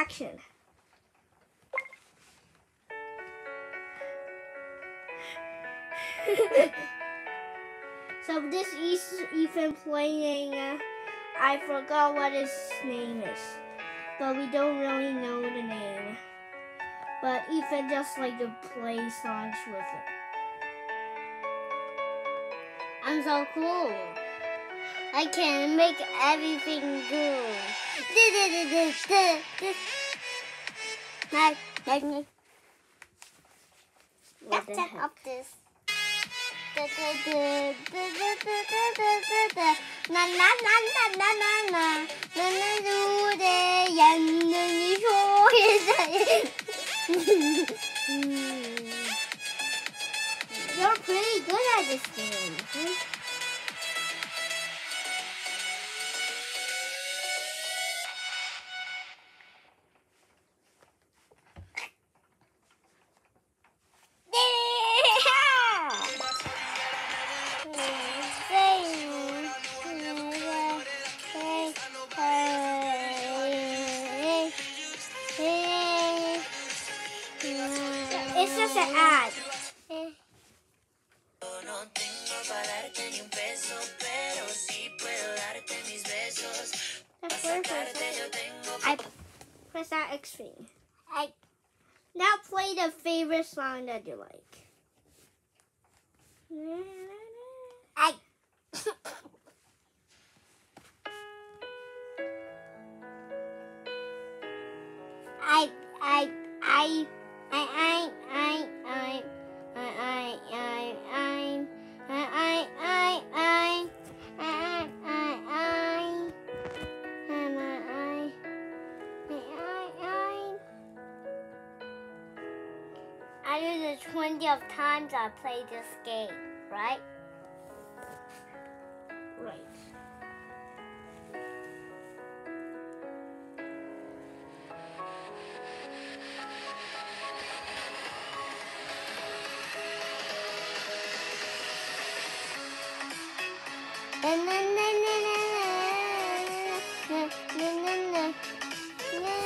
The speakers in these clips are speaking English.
Action. so this is Ethan playing. Uh, I forgot what his name is, but we don't really know the name. But Ethan just like to play songs with it. I'm so cool. I can make everything good. Let's turn off this. Na na na na na na na na na du de yan na ni sho You're pretty good at this game. Para perfect. sacarte ad. I press that X thing. I Now play the favorite song that you like. I I I I plenty of times I played this game, right? Right.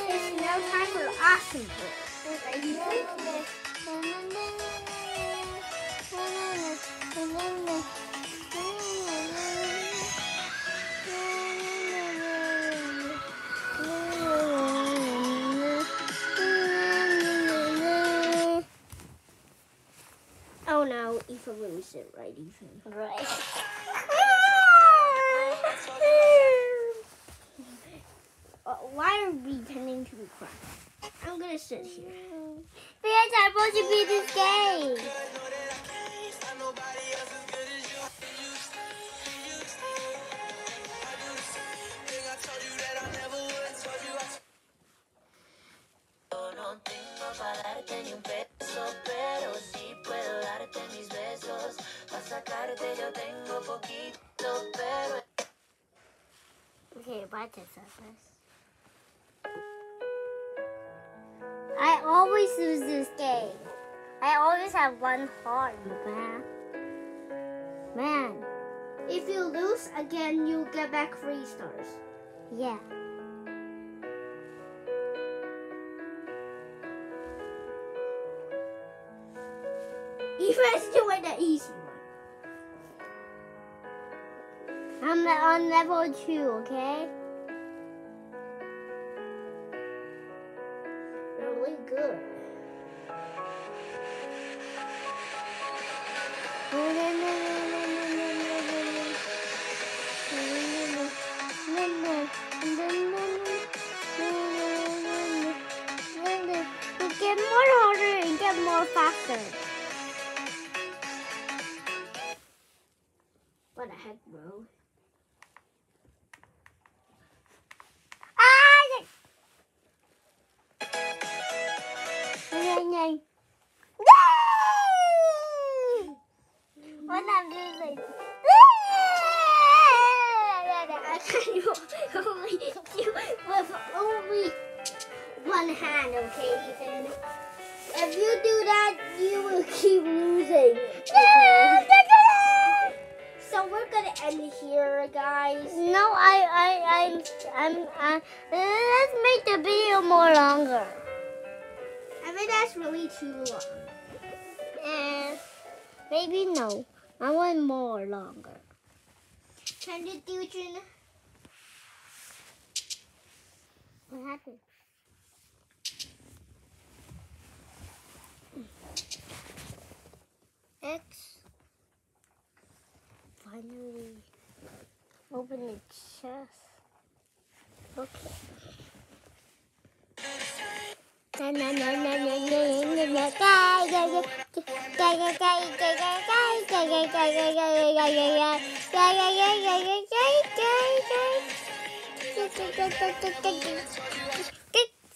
It's no time for awesome books. Ethan loses it, right, Ethan? Right. Uh, why are we pretending to be crying? I'm gonna sit here. Because I'm supposed to be this game. Yo tengo poquito, pero Okay, bye, Tessapus. I always lose this game. I always have one heart, man. Man, If you lose again, you get back three stars. yeah. Ethan's doing the easy I'm on level two, okay? Really good. Get more harder and get more faster. keep losing. So we're gonna end here, guys. No, I, I, I'm, I'm, I, let's make the video more longer. I mean, that's really too long. And maybe no, I want more longer. Can you do it? What happened?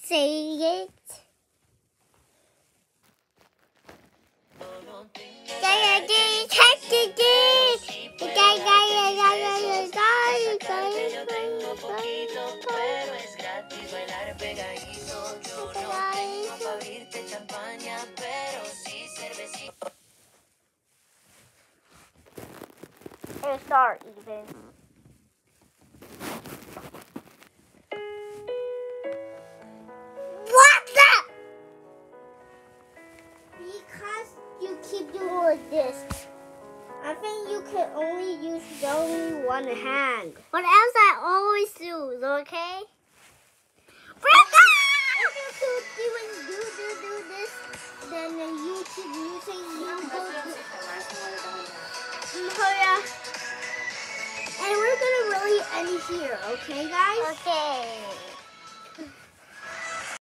Say it. Pegadinha champaña, pero sí cervecita. And start even. What? that? Because you keep doing this. I think you can only use only one hand. What else I always do, okay? Brenda! here, okay guys? Okay.